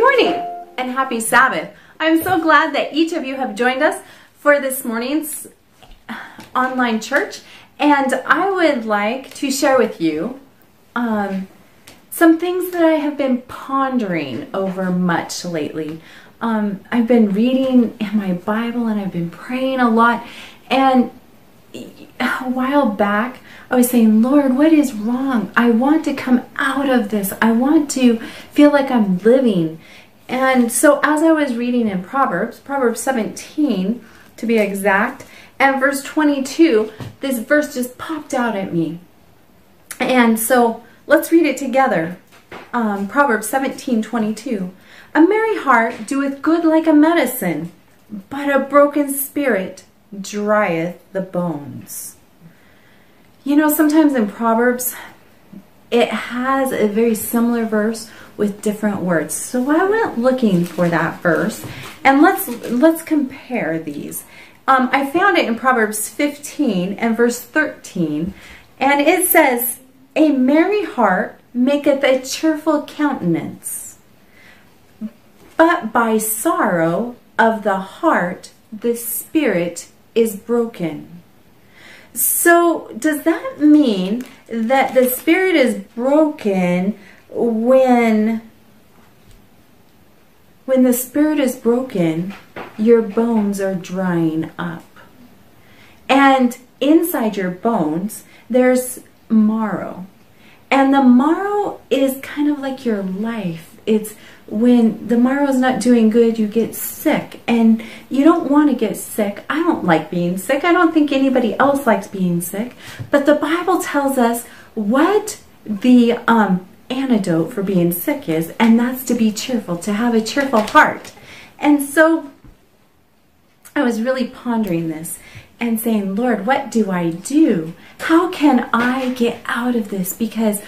morning and happy Sabbath. I'm so glad that each of you have joined us for this morning's online church. And I would like to share with you um, some things that I have been pondering over much lately. Um, I've been reading in my Bible and I've been praying a lot. And a while back, I was saying, Lord, what is wrong? I want to come out of this. I want to feel like I'm living. And so as I was reading in Proverbs, Proverbs 17 to be exact, and verse 22, this verse just popped out at me. And so let's read it together. Um, Proverbs 17, 22. A merry heart doeth good like a medicine, but a broken spirit drieth the bones. You know, sometimes in Proverbs, it has a very similar verse with different words. So I went looking for that verse, and let's let's compare these. Um, I found it in Proverbs 15 and verse 13, and it says, "A merry heart maketh a cheerful countenance, but by sorrow of the heart the spirit is broken." So does that mean that the spirit is broken when when the spirit is broken, your bones are drying up. And inside your bones, there's marrow. And the marrow is kind of like your life. It's when the marrow is not doing good, you get sick. And you don't want to get sick. I don't like being sick. I don't think anybody else likes being sick. But the Bible tells us what the um, antidote for being sick is, and that's to be cheerful, to have a cheerful heart. And so I was really pondering this and saying, Lord, what do I do? How can I get out of this? Because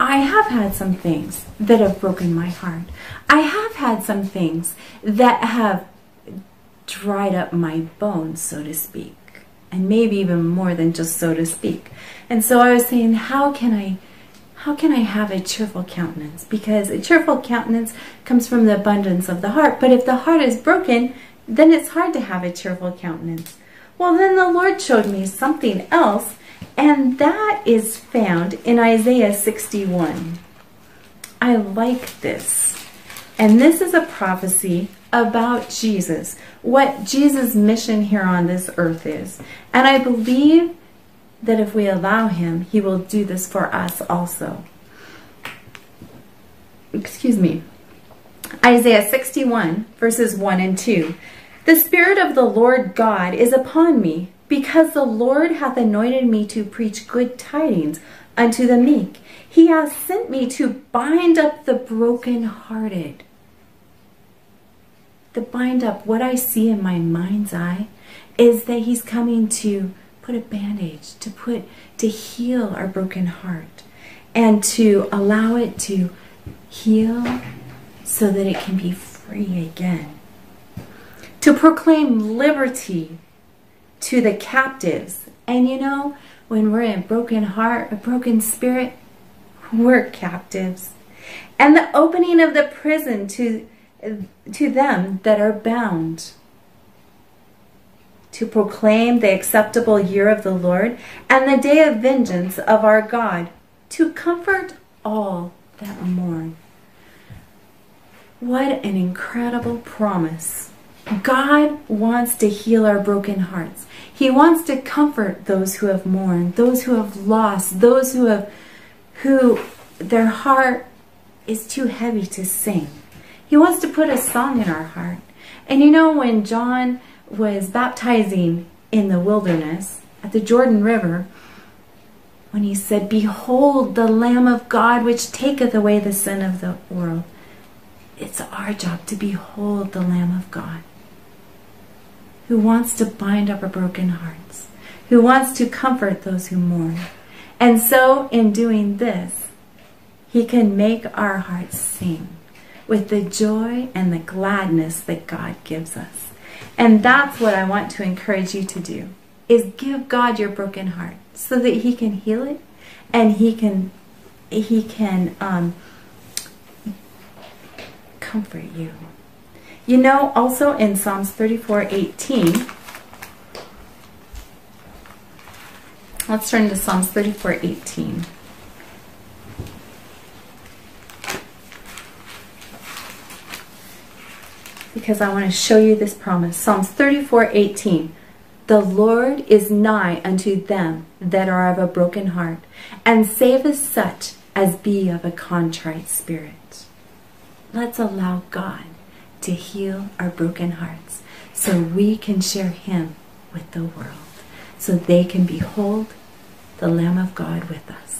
I have had some things that have broken my heart. I have had some things that have dried up my bones, so to speak, and maybe even more than just so to speak. And so I was saying, how can I how can I have a cheerful countenance? Because a cheerful countenance comes from the abundance of the heart. But if the heart is broken, then it's hard to have a cheerful countenance. Well, then the Lord showed me something else and that is found in Isaiah 61. I like this. And this is a prophecy about Jesus, what Jesus' mission here on this earth is. And I believe that if we allow him, he will do this for us also. Excuse me. Isaiah 61, verses 1 and 2. The Spirit of the Lord God is upon me because the Lord hath anointed me to preach good tidings unto the meek. He hath sent me to bind up the brokenhearted. The bind up, what I see in my mind's eye is that he's coming to put a bandage, to put, to heal our broken heart and to allow it to heal so that it can be free again. To proclaim liberty to the captives. And you know, when we're in broken heart, a broken spirit, we're captives. And the opening of the prison to, to them that are bound. To proclaim the acceptable year of the Lord and the day of vengeance of our God. To comfort all that mourn. What an incredible promise. God wants to heal our broken hearts. He wants to comfort those who have mourned, those who have lost, those who have who their heart is too heavy to sing. He wants to put a song in our heart. And you know when John was baptizing in the wilderness at the Jordan River, when he said, Behold the Lamb of God which taketh away the sin of the world. It's our job to behold the Lamb of God who wants to bind up our broken hearts, who wants to comfort those who mourn. And so, in doing this, he can make our hearts sing with the joy and the gladness that God gives us. And that's what I want to encourage you to do is give God your broken heart so that he can heal it and he can he can um, comfort you. You know, also in Psalms 34 18, let's turn to Psalms 34 18. Because I want to show you this promise. Psalms 34 18. The Lord is nigh unto them that are of a broken heart, and saveth such as be of a contrite spirit. Let's allow God to heal our broken hearts so we can share Him with the world, so they can behold the Lamb of God with us.